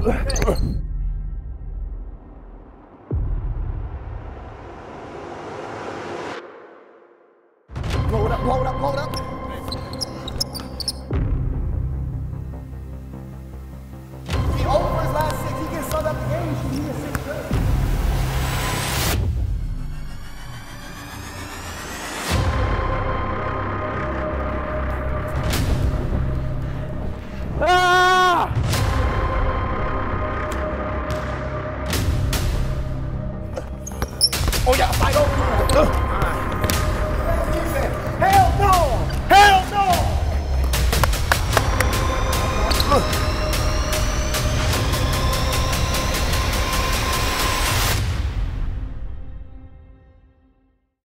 Okay. blow it up, blow it up, blow it up. Oh yeah! fight over you. Hell no! Hell no!